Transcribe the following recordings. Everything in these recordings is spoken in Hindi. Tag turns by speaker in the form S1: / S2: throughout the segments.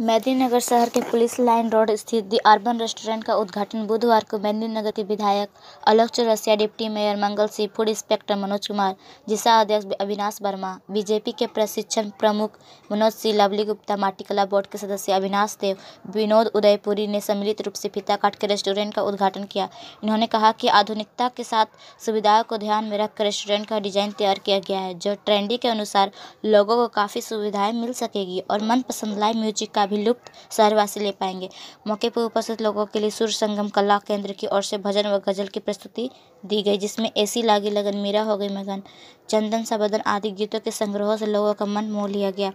S1: मेदिनीनगर शहर के पुलिस लाइन रोड स्थित दी अर्बन रेस्टोरेंट का उद्घाटन बुधवार को मेदिनीनगर के विधायक Alok Chaurasia deputy mayor Mangal Singh, food inspector Manoj Kumar, जिसा अध्यक्ष अविनाश वर्मा, बीजेपी के प्रशिक्षण प्रमुख मनोज सिंह, लवली गुप्ता, माटी कला बोर्ड के सदस्य अविनाश देव, विनोद उदयपुरी ने सम्मिलित रूप से फीता काट के रेस्टोरेंट का उद्घाटन किया। इन्होंने कहा कि आधुनिकता के साथ सुविधाओं को ध्यान में रखकर रेस्टोरेंट का डिज़ाइन तैयार किया गया है, जो ट्रेंडी के अनुसार लोगों को काफ़ी सुविधाएँ मिल सकेगी और मनपसंद लाइव म्यूज़िक का भी लुप्त शहरवासी ले पाएँगे। मौके पर उपस्थित लोगों के लिए सुर संगम कला केंद्र की ओर से भजन व गज़ल की प्रस्तुति दी गई, जिसमें ऐसी लागी लगन, मीरा हो गई मगन, चंदन, सबदन आदि गीतों के संग्रहों से लोगों का मन मोह लिया गया।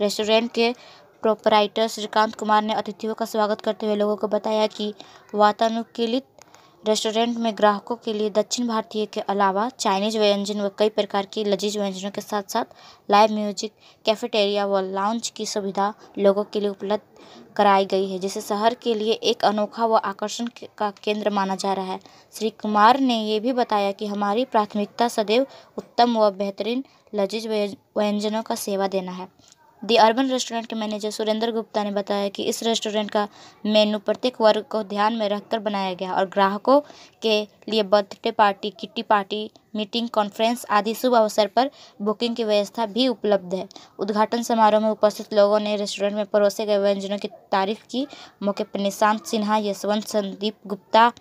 S1: रेस्टोरेंट के प्रोपराइटर श्रीकांत कुमार ने अतिथियों का स्वागत करते हुए लोगों को बताया कि वातानुकूलित रेस्टोरेंट में ग्राहकों के लिए दक्षिण भारतीय के अलावा चाइनीज़ व्यंजन व कई प्रकार की लजीज व्यंजनों के साथ साथ लाइव म्यूज़िक, कैफेटेरिया व लाउंज की सुविधा लोगों के लिए उपलब्ध कराई गई है, जिसे शहर के लिए एक अनोखा व आकर्षण का केंद्र माना जा रहा है। श्री कुमार ने ये भी बताया कि हमारी प्राथमिकता सदैव उत्तम व बेहतरीन लजीज व्यंजनों का सेवा देना है। दी अर्बन रेस्टोरेंट के मैनेजर सुरेंद्र गुप्ता ने बताया कि इस रेस्टोरेंट का मेनू प्रत्येक वर्ग को ध्यान में रखकर बनाया गया और ग्राहकों के लिए birthday party kitty party meeting conference आदि शुभ अवसर पर बुकिंग की व्यवस्था भी उपलब्ध है। उद्घाटन समारोह में उपस्थित लोगों ने रेस्टोरेंट में परोसे गए व्यंजनों की तारीफ़ की। मौके पर निशांत सिन्हा, यशवंत संदीप गुप्ता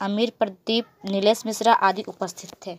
S1: अमीर प्रदीप, नीलेश मिश्रा आदि उपस्थित थे।